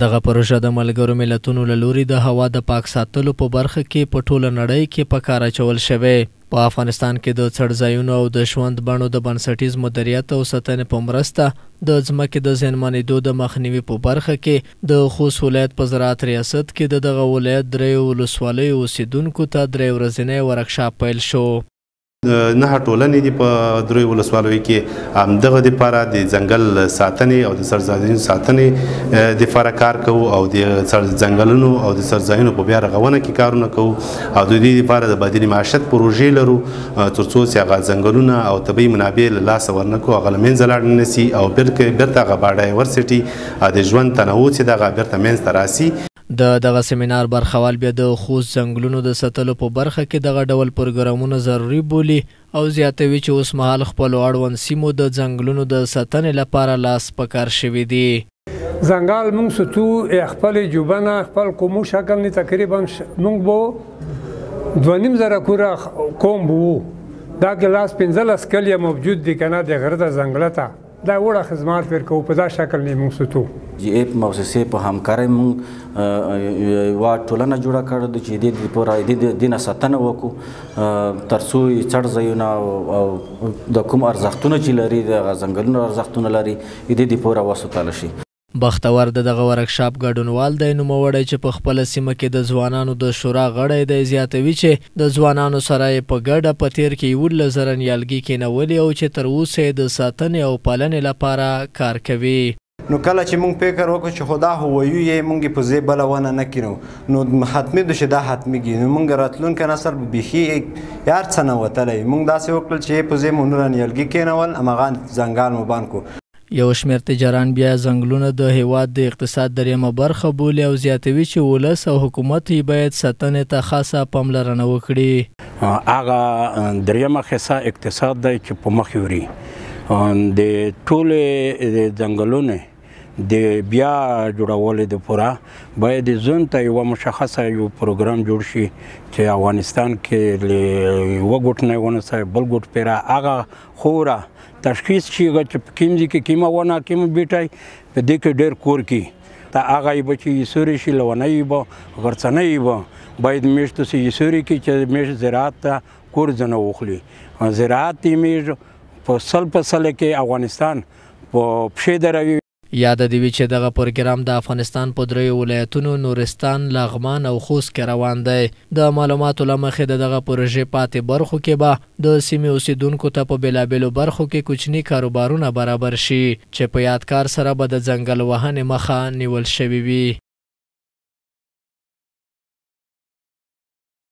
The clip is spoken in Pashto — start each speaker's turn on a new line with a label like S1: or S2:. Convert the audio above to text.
S1: دغه پروژه د ملګرو ملتونو له لوري د هوا د پاک ساتلو په برخه کې په ټوله نړۍ کې په کار اچول شوې. په افغانستان کې د څړځایونو او د ژوند بڼو د بنسټیز مدیریت او ساتنې په مرسته د ځمکې د زیانمنېدو د مخنیوي په برخه کې د خوست ولایت په زراعت ریاست کې د دغه ولایت دریو ولسوالیو اوسېدونکو ته درې ورځنی ورکشاپ پیل شو.
S2: نه ټولنې دی په دروي ولسوالۍ کې هم دغه د پاره د ځنګل ساتنې او د سرزاینو ساتنې د فار کار کوو او د ځنګلونو او د سرزاینو په بیا رغونه کې کارونه کوو او د دې لپاره د بدیل معیشت پروژې لرو ترڅو چې هغه ځنګلونه او طبي منابع له لاس ورنکو هغه لمنځ لاړ نسی او بلکې برته غباړی ورسټي د ژوند تنوع چې دغه برته منځ تراسي
S1: د دغه سیمینار برخوال بیا د خوست ځنګلونو د ساتلو په برخه کې دغه ډول پروګرامونه ضروري بولي او زیاتوي چې اوسمهال خپلو اړوند سیمو د ځنګلونو د ساتنې لپاره لاس په کار شوي دي.
S3: ځنګل مونږ ستو ېه خپل جوبه نه خپل کومو شکل نی تقریبا مونږ بو دوه نیم زره کوره قوم بوو دا کې لاس پنځلس کلیه موبجود دی کنه د غره د ځنګله ته دا وړه خدمات ورکو په دا شکل نه موږ ستو
S4: جی ایپ موسسې په همکارۍ مونږ یو ټولنه جوړه کړې ده چې د دې پورا د دینه ساتنه وکړو ترڅو یې څړ ځایونه او د کوم ارزښتونه چې لري د غزنګلونو ارزښتونه لري د دې پورا وساتل شي
S1: بختور د دغه ورکشاپ ګډونوال دی. نوموړی چې په خپله سیمه کې د ځوانانو د شورا غړی دی، زیاتوي چې د ځوانانو سره یې په ګډه په تېر کې یوولس زره نیالګي کېنولي او چې تر اوسه یې د ساتنې او پالنې لپاره کار کوي.
S5: نو کله چې موږ فکر وکړو چې خو دا خو ویو یې، موږ یې په ځای بله ونه نه کېنوو، نو حتمي ده چې دا حتمېږي، نو موږ راتلونکی نسل به بیخي یې هر څه نه وتلی وي. موږ داسې وکړل چې یې په ځای مو نوره نیالګي کېنول، هماغه ځنګال مو بند کړو.
S1: یو شمېر تجران بیا ځنګلونه د هېواد د اقتصاد درېیمه برخه بولي او زیاتوي چې ولس او حکومت یې باید ساتنې ته خاصه پاملرنه وکړي.
S6: هغه درېیمه حصه اقتصاد دی چې په مخ یې وري. د ټولې ځنګلونې د بیا جوړولې د پوره باید ځون ته یوه مشخصه یو پروګرام جوړ شي چې افغانستان کې له یوه ګوټ نه ونسه بل ګوټ پیره هغه خورا تشخیص شیږه چې په کوم ځای کې کومه ونه کوم بیټی په دې کې ډېر کور کی ته هغه یې به چې یې سوري شي لونه یې به غرڅنه یې به باید میشتو سي یې سوري کې چې میش زراعت ته کور ځنه وخلي زراعت یې میش په سل په سل کې افغانستان په پښې دروي
S1: یاده دې وي چې دغه پروګرام د افغانستان په دریو ولایتونو نورستان، لغمان او خوست کې روان دی. د معلوماتو له مخې د دغه پروژې پاتې برخو کې به د سیمې اوسېدونکو ته په بېلابېلو برخو کې کوچني کاروبارونه برابر شي چې په یاد کار سره به د ځنګل وهنې مخه نیول شوې وي.